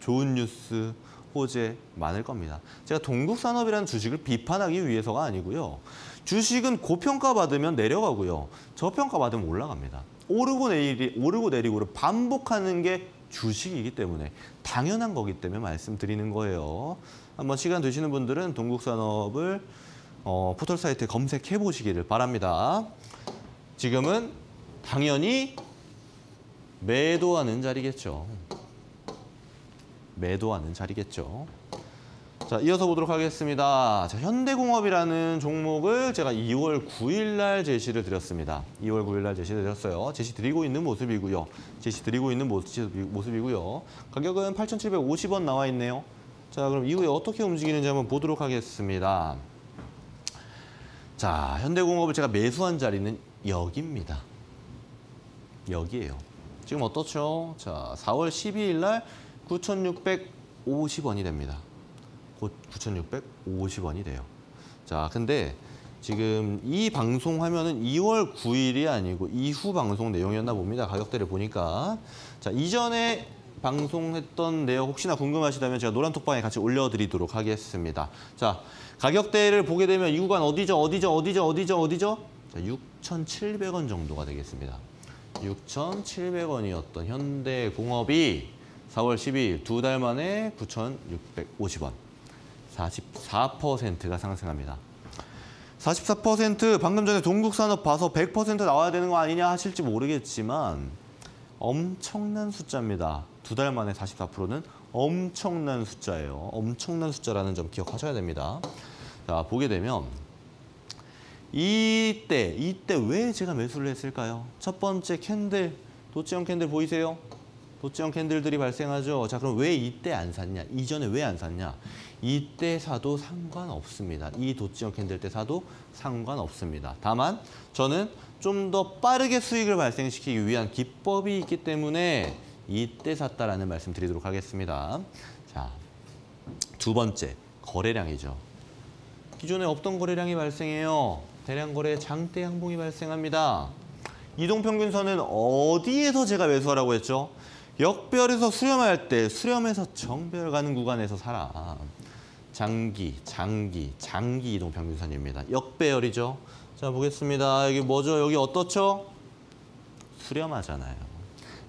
좋은 뉴스, 호재 많을 겁니다. 제가 동국산업이라는 주식을 비판하기 위해서가 아니고요. 주식은 고평가 받으면 내려가고요. 저평가 받으면 올라갑니다. 오르고 내리 오르고 내리고를 반복하는 게 주식이기 때문에 당연한 거기 때문에 말씀드리는 거예요. 한번 시간 되시는 분들은 동국산업을 어, 포털 사이트에 검색해 보시기를 바랍니다. 지금은 당연히 매도하는 자리겠죠. 매도하는 자리겠죠. 자, 이어서 보도록 하겠습니다. 자, 현대공업이라는 종목을 제가 2월 9일 날 제시를 드렸습니다. 2월 9일 날 제시를 드렸어요. 제시 드리고 있는 모습이고요. 제시 드리고 있는 모습이고요. 가격은 8,750원 나와 있네요. 자, 그럼 이후에 어떻게 움직이는지 한번 보도록 하겠습니다. 자, 현대공업을 제가 매수한 자리는 여기입니다. 여기에요. 지금 어떻죠? 자, 4월 12일 날 9,650원이 됩니다. 곧 9,650원이 돼요. 자, 근데 지금 이 방송 화면은 2월 9일이 아니고 이후 방송 내용이었나 봅니다. 가격대를 보니까. 자, 이전에 방송했던 내용 혹시나 궁금하시다면 제가 노란톡방에 같이 올려드리도록 하겠습니다. 자, 가격대를 보게 되면 이 구간 어디죠? 어디죠? 어디죠? 어디죠? 어디죠? 자, 6,700원 정도가 되겠습니다. 6,700원이었던 현대공업이 4월 12일 두 달 만에 9,650원. 44%가 상승합니다. 44% 방금 전에 동국산업 봐서 100% 나와야 되는 거 아니냐 하실지 모르겠지만 엄청난 숫자입니다. 두 달 만에 44%는 엄청난 숫자예요. 엄청난 숫자라는 점 기억하셔야 됩니다. 자, 보게 되면 이때, 이때 왜 제가 매수를 했을까요? 첫 번째 캔들, 도지형 캔들 보이세요? 도지형 캔들들이 발생하죠. 자, 그럼 왜 이때 안 샀냐? 이전에 왜 안 샀냐? 이때 사도 상관없습니다. 이 도지형 캔들 때 사도 상관없습니다. 다만 저는 좀 더 빠르게 수익을 발생시키기 위한 기법이 있기 때문에 이때 샀다라는 말씀 드리도록 하겠습니다. 자, 두 번째, 거래량이죠. 기존에 없던 거래량이 발생해요. 대량 거래 장대 양봉이 발생합니다. 이동평균선은 어디에서 제가 매수하라고 했죠? 역별에서 수렴할 때 수렴해서 정별 가는 구간에서 사라. 장기, 장기, 장기 이동 평균선입니다. 역배열이죠. 자 보겠습니다. 여기 뭐죠? 여기 어떻죠? 수렴하잖아요.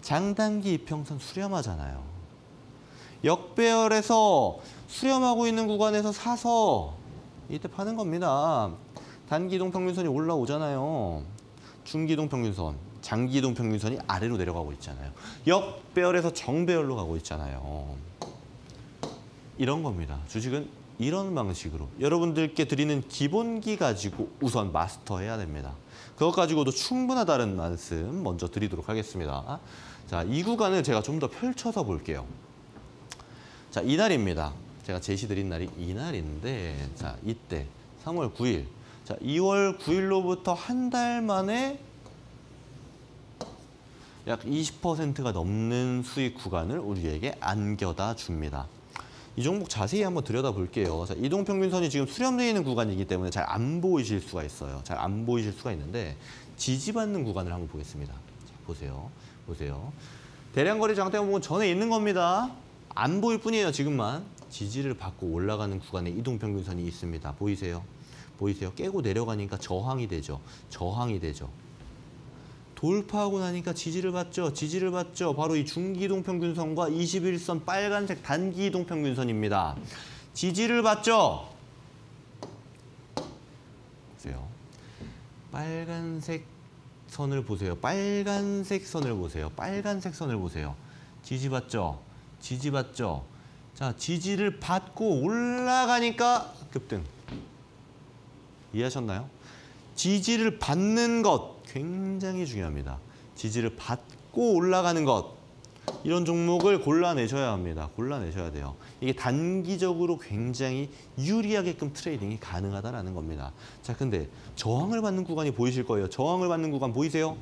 장단기 이평선 수렴하잖아요. 역배열에서 수렴하고 있는 구간에서 사서 이때 파는 겁니다. 단기 이동 평균선이 올라오잖아요. 중기 이동 평균선, 장기 이동 평균선이 아래로 내려가고 있잖아요. 역배열에서 정배열로 가고 있잖아요. 이런 겁니다. 주식은 이런 방식으로 여러분들께 드리는 기본기 가지고 우선 마스터해야 됩니다. 그것 가지고도 충분하다는 말씀 먼저 드리도록 하겠습니다. 자, 이 구간을 제가 좀 더 펼쳐서 볼게요. 자, 이날입니다. 제가 제시 드린 날이 이날인데 자, 이때 3월 9일. 자, 2월 9일로부터 한 달 만에 약 20%가 넘는 수익 구간을 우리에게 안겨다 줍니다. 이 종목 자세히 한번 들여다볼게요. 자, 이동평균선이 지금 수렴되어 있는 구간이기 때문에 잘 안 보이실 수가 있어요. 잘 안 보이실 수가 있는데 지지받는 구간을 한번 보겠습니다. 자, 보세요. 보세요. 대량거래 보면 전에 있는 겁니다. 안 보일 뿐이에요, 지금만. 지지를 받고 올라가는 구간에 이동평균선이 있습니다. 보이세요? 보이세요? 깨고 내려가니까 저항이 되죠. 저항이 되죠. 돌파하고 나니까 지지를 받죠. 지지를 받죠. 바로 이 중기동평균선과 21선 빨간색 단기이동평균선입니다. 지지를 받죠. 보세요. 빨간색 선을 보세요. 빨간색 선을 보세요. 빨간색 선을 보세요. 지지받죠? 지지받죠? 자, 지지를 받고 올라가니까 급등. 이해하셨나요? 지지를 받는 것 굉장히 중요합니다. 지지를 받고 올라가는 것 이런 종목을 골라내셔야 합니다. 골라내셔야 돼요. 이게 단기적으로 굉장히 유리하게끔 trading이 가능하다는 겁니다. 자, 근데 저항을 받는 구간이 보이실 거예요. 저항을 받는 구간 보이세요?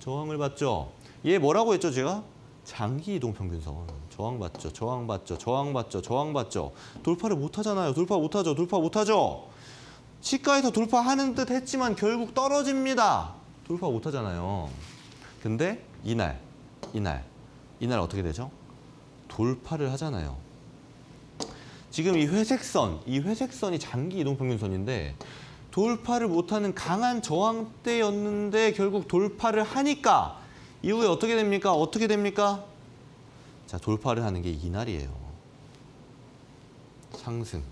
저항을 받죠? 얘 뭐라고 했죠, 제가? 장기 이동 평균선. 저항 받죠, 저항 받죠, 저항 받죠, 저항 받죠. 돌파를 못 하잖아요. 돌파 못 하죠, 돌파 못 하죠. 시가에서 돌파하는 듯 했지만 결국 떨어집니다. 돌파 못 하잖아요. 근데 이날, 이날, 이날 어떻게 되죠? 돌파를 하잖아요. 지금 이 회색선, 이 회색선이 장기 이동 평균선인데 돌파를 못하는 강한 저항대였는데 결국 돌파를 하니까 이후에 어떻게 됩니까? 어떻게 됩니까? 자, 돌파를 하는 게 이날이에요. 상승.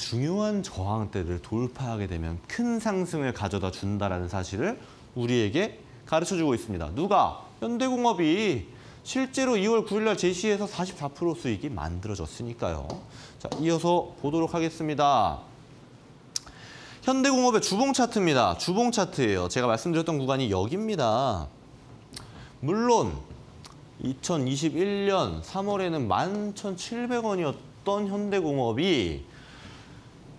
중요한 저항대를 돌파하게 되면 큰 상승을 가져다 준다라는 사실을 우리에게 가르쳐주고 있습니다. 누가? 현대공업이 실제로 2월 9일 날 제시해서 44% 수익이 만들어졌으니까요. 자, 이어서 보도록 하겠습니다. 현대공업의 주봉 차트입니다. 주봉 차트예요. 제가 말씀드렸던 구간이 여기입니다. 물론 2021년 3월에는 11,700원이었던 현대공업이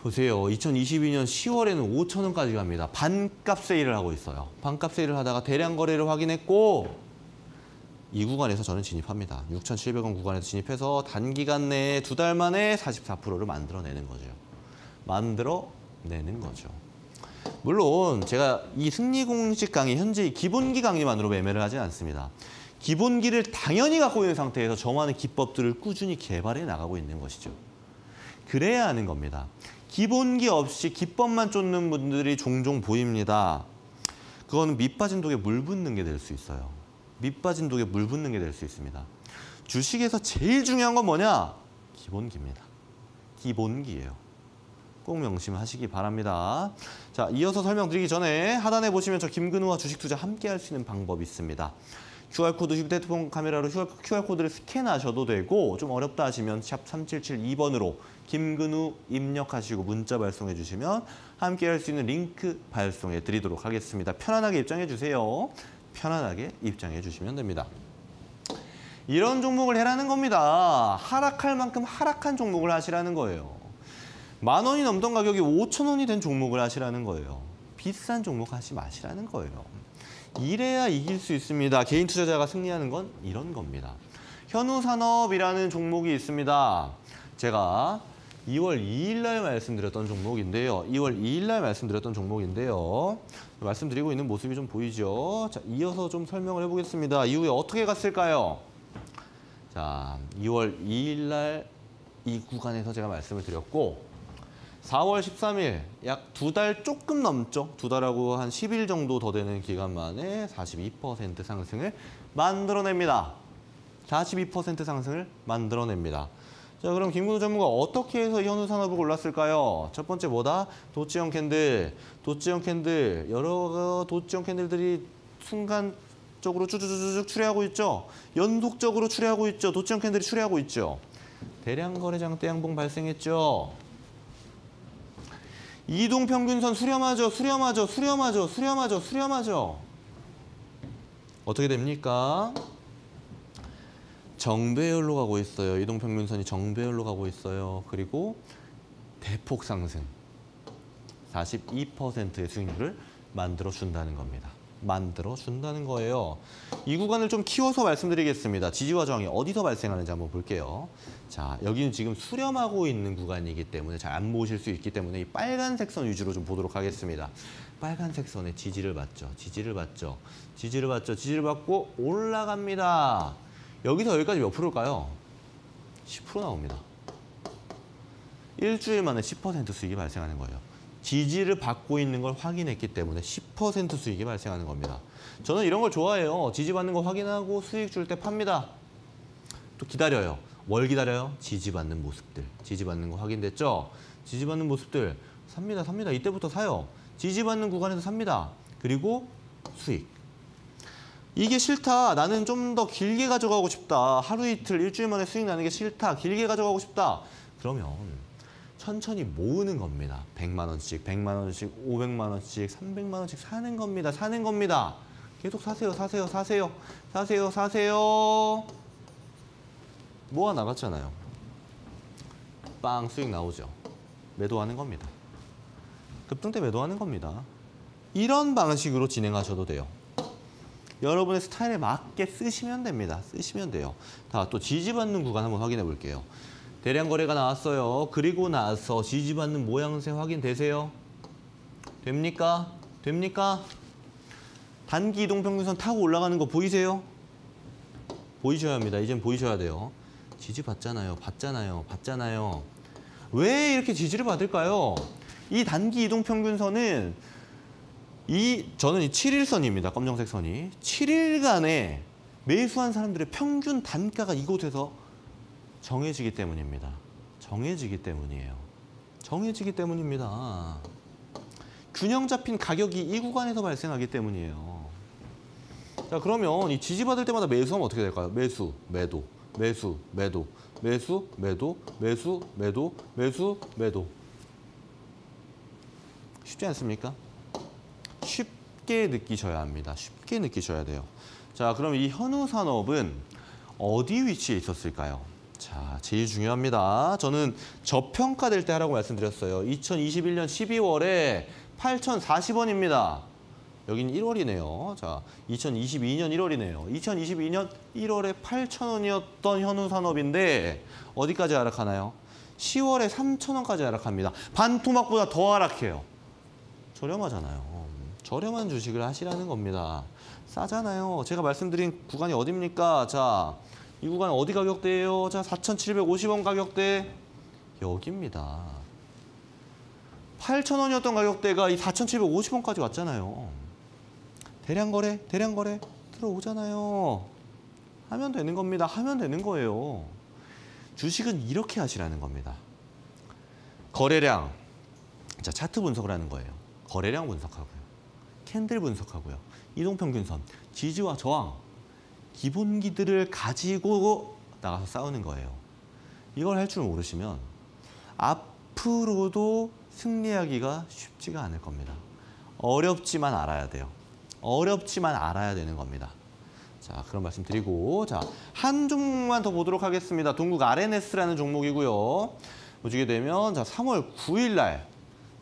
보세요. 2022년 10월에는 5천 원까지 갑니다. 반값 세일을 하고 있어요. 반값 세일을 하다가 대량 거래를 확인했고 이 구간에서 저는 진입합니다. 6,700원 구간에서 진입해서 단기간 내에 두 달 만에 44%를 만들어내는 거죠. 만들어내는 거죠. 물론 제가 이 승리 공식 강의 현재 기본기 강의만으로 매매를 하지 않습니다. 기본기를 당연히 갖고 있는 상태에서 저만의 기법들을 꾸준히 개발해 나가고 있는 것이죠. 그래야 하는 겁니다. 기본기 없이 기법만 쫓는 분들이 종종 보입니다. 그거는 밑 빠진 독에 물 붓는 게 될 수 있어요. 밑 빠진 독에 물 붓는 게 될 수 있습니다. 주식에서 제일 중요한 건 뭐냐? 기본기입니다. 기본기예요. 꼭 명심하시기 바랍니다. 자, 이어서 설명드리기 전에 하단에 보시면 저 김근우와 주식 투자 함께 할 수 있는 방법이 있습니다. QR코드 휴대폰 카메라로 QR코드를 스캔하셔도 되고 좀 어렵다 하시면 샵 3772번으로 김근우 입력하시고 문자 발송해 주시면 함께 할 수 있는 링크 발송해 드리도록 하겠습니다. 편안하게 입장해 주세요. 편안하게 입장해 주시면 됩니다. 이런 종목을 해라는 겁니다. 하락할 만큼 하락한 종목을 하시라는 거예요. 만 원이 넘던 가격이 5천 원이 된 종목을 하시라는 거예요. 비싼 종목 하지 마시라는 거예요. 이래야 이길 수 있습니다. 개인 투자자가 승리하는 건 이런 겁니다. 현우산업이라는 종목이 있습니다. 제가 2월 2일 날 말씀드렸던 종목인데요. 2월 2일 날 말씀드렸던 종목인데요. 말씀드리고 있는 모습이 좀 보이죠. 자, 이어서 좀 설명을 해보겠습니다. 이후에 어떻게 갔을까요? 자, 2월 2일 날 이 구간에서 제가 말씀을 드렸고 4월 13일 약 두 달 조금 넘죠. 두 달하고 한 10일 정도 더 되는 기간 만에 42% 상승을 만들어냅니다. 42% 상승을 만들어냅니다. 자, 그럼 김근우 전문가 어떻게 해서 현우 산업을 골랐을까요? 첫 번째 뭐다? 도지형 candle. 도지형 candle. 여러 도지형 candle들이 순간적으로 쭉쭉쭉 출현하고 있죠. 연속적으로 출현하고 있죠. 도지형 candle이 출현하고 있죠. 대량 거래장 대양봉 발생했죠. 이동 평균선 수렴하죠, 수렴하죠, 수렴하죠, 수렴하죠, 수렴하죠. 어떻게 됩니까? 정배열로 가고 있어요. 이동 평균선이 정배열로 가고 있어요. 그리고 대폭 상승. 42%의 수익률을 만들어준다는 겁니다. 만들어준다는 거예요. 이 구간을 좀 키워서 말씀드리겠습니다. 지지와 저항이 어디서 발생하는지 한번 볼게요. 자, 여기는 지금 수렴하고 있는 구간이기 때문에 잘 안 보실 수 있기 때문에 이 빨간색 선 위주로 좀 보도록 하겠습니다. 빨간색 선에 지지를 받죠. 지지를 받죠. 지지를 받죠. 지지를 받고 올라갑니다. 여기서 여기까지 몇 프로일까요? 10% 나옵니다. 일주일 만에 10% 수익이 발생하는 거예요. 지지를 받고 있는 걸 확인했기 때문에 10% 수익이 발생하는 겁니다. 저는 이런 걸 좋아해요. 지지 받는 거 확인하고 수익 줄 때 팝니다. 또 기다려요. 뭘 기다려요? 지지 받는 모습들. 지지 받는 거 확인됐죠? 지지 받는 모습들 삽니다. 삽니다. 이때부터 사요. 지지 받는 구간에서 삽니다. 그리고 수익. 이게 싫다. 나는 좀 더 길게 가져가고 싶다. 하루 이틀, 일주일 만에 수익 나는 게 싫다. 길게 가져가고 싶다. 그러면 천천히 모으는 겁니다. 100만 원씩, 100만 원씩, 500만 원씩, 300만 원씩 사는 겁니다. 사는 겁니다. 계속 사세요, 사세요, 사세요, 사세요, 사세요. 모아 나갔잖아요. 빵 수익 나오죠. 매도하는 겁니다. 급등 때 매도하는 겁니다. 이런 방식으로 진행하셔도 돼요. 여러분의 스타일에 맞게 쓰시면 됩니다. 쓰시면 돼요. 자, 또 지지받는 구간 한번 확인해 볼게요. 대량 거래가 나왔어요. 그리고 나서 지지받는 모양새 확인되세요? 됩니까? 됩니까? 단기 이동 평균선 타고 올라가는 거 보이세요? 보이셔야 합니다. 이젠 보이셔야 돼요. 지지 받잖아요. 받잖아요. 받잖아요. 왜 이렇게 지지를 받을까요? 이 단기 이동 평균선은 이 저는 이 7일선입니다. 검정색 선이. 7일간의 매수한 사람들의 평균 단가가 이곳에서 정해지기 때문입니다. 정해지기 때문이에요. 정해지기 때문입니다. 균형 잡힌 가격이 이 구간에서 발생하기 때문이에요. 자, 그러면 이 지지받을 때마다 매수하면 어떻게 될까요? 매수, 매도, 매수, 매도, 매수, 매도, 매수, 매도, 매수, 매도. 쉽지 않습니까? 쉽게 느끼셔야 합니다. 쉽게 느끼셔야 돼요. 자, 그럼 이 현우 산업은 어디 위치에 있었을까요? 자, 제일 중요합니다. 저는 저평가될 때 하라고 말씀드렸어요. 2021년 12월에 8,040원입니다. 여기는 1월이네요. 자, 2022년 1월이네요. 2022년 1월에 8,000원이었던 현우산업인데 어디까지 하락하나요? 10월에 3,000원까지 하락합니다. 반토막보다 더 하락해요. 저렴하잖아요. 저렴한 주식을 하시라는 겁니다. 싸잖아요. 제가 말씀드린 구간이 어딥니까? 자, 이 구간 어디 가격대예요? 자, 4,750원 가격대 여기입니다. 8,000원이었던 가격대가 이 4,750원까지 왔잖아요. 대량 거래, 대량 거래 들어오잖아요. 하면 되는 겁니다. 하면 되는 거예요. 주식은 이렇게 하시라는 겁니다. 거래량, 자 차트 분석을 하는 거예요. 거래량 분석하고요. 캔들 분석하고요. 이동평균선, 지지와 저항, 기본기들을 가지고 나가서 싸우는 거예요. 이걸 할 줄 모르시면 앞으로도 승리하기가 쉽지가 않을 겁니다. 어렵지만 알아야 돼요. 어렵지만 알아야 되는 겁니다. 자, 그런 말씀 드리고 자, 한 종목만 더 보도록 하겠습니다. 동국 RNS라는 종목이고요. 보시게 되면 자, 3월 9일 날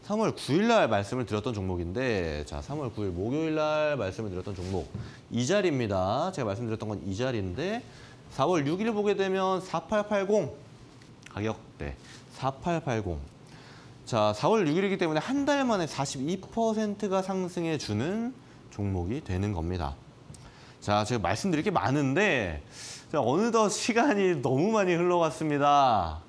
3월 9일 날 말씀을 드렸던 종목인데 자, 3월 9일 목요일 날 말씀을 드렸던 종목 이 자리입니다. 제가 말씀드렸던 건 이 자리인데 4월 6일 보게 되면 4880 가격대 4880 자, 4월 6일이기 때문에 한 달 만에 42%가 상승해 주는 종목이 되는 겁니다. 자, 제가 말씀드릴 게 많은데 자, 어느덧 시간이 너무 많이 흘러갔습니다.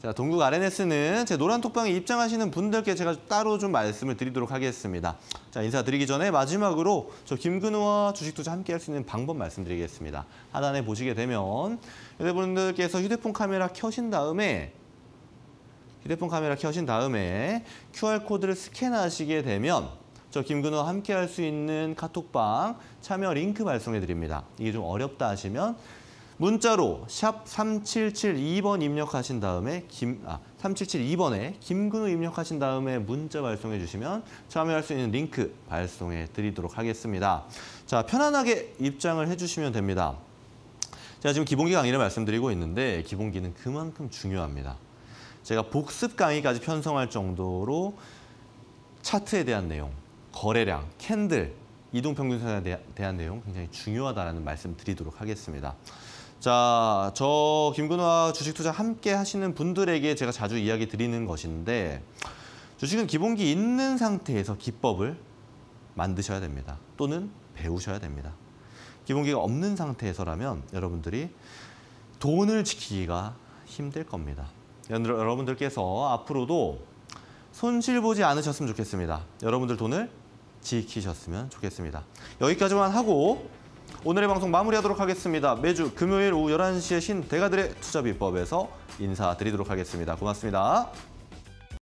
자, 동국 RNS는 제 노란 톡방에 입장하시는 분들께 제가 따로 좀 말씀을 드리도록 하겠습니다. 자, 인사드리기 전에 마지막으로 저 김근우와 주식투자 함께 할 수 있는 방법 말씀드리겠습니다. 하단에 보시게 되면 여러분들께서 휴대폰 카메라 켜신 다음에 휴대폰 카메라 켜신 다음에 QR코드를 스캔하시게 되면 저 김근우와 함께 할 수 있는 카톡방 참여 링크 발송해 드립니다. 이게 좀 어렵다 하시면 문자로 샵 3772번 입력하신 다음에 김, 아, 3772번에 김근우 입력하신 다음에 문자 발송해 주시면 참여할 수 있는 링크 발송해 드리도록 하겠습니다. 자, 편안하게 입장을 해 주시면 됩니다. 제가 지금 기본기 강의를 말씀드리고 있는데 기본기는 그만큼 중요합니다. 제가 복습 강의까지 편성할 정도로 차트에 대한 내용, 거래량, 캔들, 이동평균선에 대한 내용 굉장히 중요하다는 말씀 드리도록 하겠습니다. 자, 저 김근우와 주식 투자 함께 하시는 분들에게 제가 자주 이야기 드리는 것인데 주식은 기본기 있는 상태에서 기법을 만드셔야 됩니다. 또는 배우셔야 됩니다. 기본기가 없는 상태에서라면 여러분들이 돈을 지키기가 힘들 겁니다. 여러분들께서 앞으로도 손실 보지 않으셨으면 좋겠습니다. 여러분들 돈을 지키셨으면 좋겠습니다. 여기까지만 하고 오늘의 방송 마무리하도록 하겠습니다. 매주 금요일 오후 11시에 신 대가들의 투자 비법에서 인사드리도록 하겠습니다. 고맙습니다.